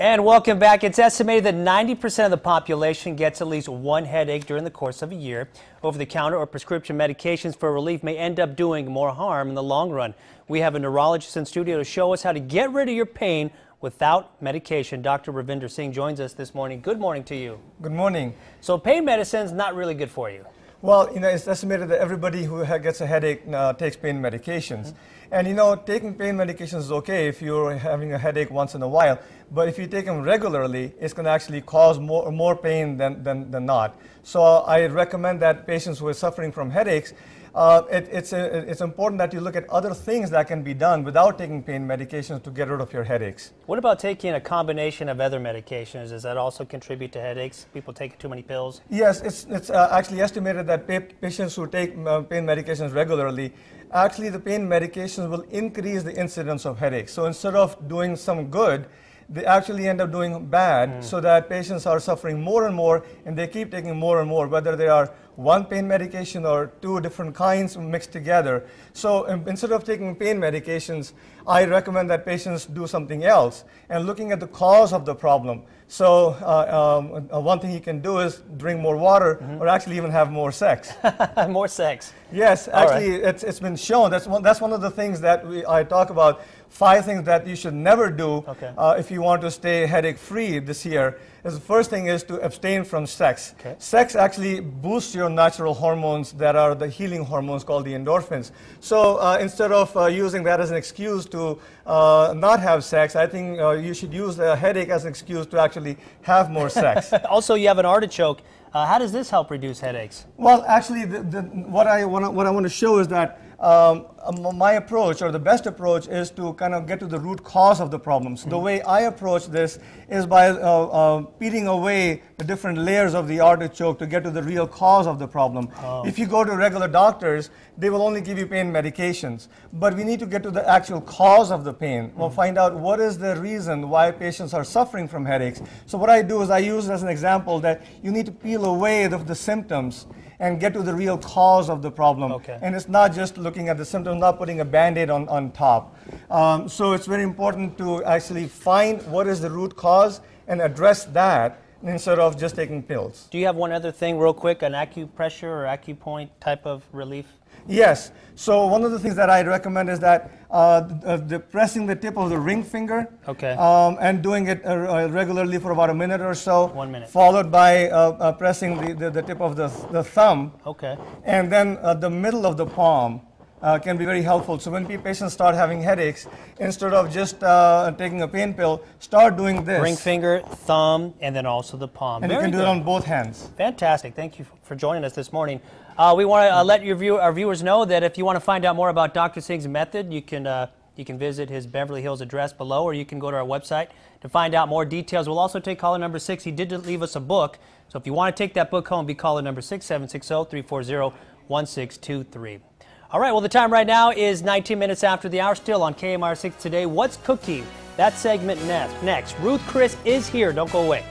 And welcome back. It's estimated that 90% of the population gets at least one headache during the course of a year. Over the counter or prescription medications for relief may end up doing more harm in the long run. We have a neurologist in studio to show us how to get rid of your pain without medication. Dr. Ravinder Singh joins us this morning. Good morning to you. Good morning. So, pain medicine is not really good for you. Well, you know, it's estimated that everybody who gets a headache uh, takes pain medications. Mm -hmm. And you know, taking pain medications is okay if you're having a headache once in a while, but if you take them regularly, it's going to actually cause more, more pain than, than, than not. So I recommend that patients who are suffering from headaches, uh, it, it's, a, it's important that you look at other things that can be done without taking pain medications to get rid of your headaches. What about taking a combination of other medications? Does that also contribute to headaches? People take too many pills? Yes, it's, it's uh, actually estimated that patients who take uh, pain medications regularly actually the pain medications will increase the incidence of headaches. So instead of doing some good, they actually end up doing bad mm. so that patients are suffering more and more and they keep taking more and more, whether they are one pain medication or two different kinds mixed together. So um, instead of taking pain medications, I recommend that patients do something else and looking at the cause of the problem. So uh, um, uh, one thing you can do is drink more water mm -hmm. or actually even have more sex. more sex. Yes, actually right. it's, it's been shown. That's one, that's one of the things that we, I talk about five things that you should never do okay. uh, if you want to stay headache free this year. Is the first thing is to abstain from sex. Okay. Sex actually boosts your natural hormones that are the healing hormones called the endorphins. So uh, instead of uh, using that as an excuse to uh, not have sex, I think uh, you should use a headache as an excuse to actually have more sex. also, you have an artichoke. Uh, how does this help reduce headaches? Well, actually, the, the, what I want what I want to show is that um, my approach or the best approach is to kind of get to the root cause of the problems. Mm -hmm. the way I approach this is by uh, uh, peeling away the different layers of the artichoke to get to the real cause of the problem. Oh. If you go to regular doctors, they will only give you pain medications. But we need to get to the actual cause of the pain. Mm -hmm. We'll find out what is the reason why patients are suffering from headaches. So what I do is I use as an example that you need to peel away the, the symptoms and get to the real cause of the problem. Okay. And it's not just looking at the symptoms, not putting a band-aid on, on top. Um, so it's very important to actually find what is the root cause and address that instead of just taking pills. Do you have one other thing real quick, an acupressure or acupoint type of relief? Yes. So one of the things that I recommend is that uh, the pressing the tip of the ring finger. Okay. Um, and doing it uh, uh, regularly for about a minute or so. One minute. Followed by uh, uh pressing the, the, the, tip of the, the thumb. Okay. And then uh, the middle of the palm. Can be very helpful. So when patients start having headaches, instead of just taking a pain pill, start doing this. Ring finger, thumb, and then also the palm. And very you can do it on both hands. Fantastic. Thank you for joining us this morning. Uh, we want to uh, let your view, our viewers know that if you want to find out more about Dr. Singh's method, you can, uh, you can visit his Beverly Hills address below, or you can go to our website to find out more details. We'll also take caller number six. He did leave us a book, so if you want to take that book home, be caller number six seven six zero three four zero one six two three. All right, well, the time right now is 19 minutes after the hour, still on KMIR 6 today. What's cooking? That segment next. Next, Ruth's Chris is here. Don't go away.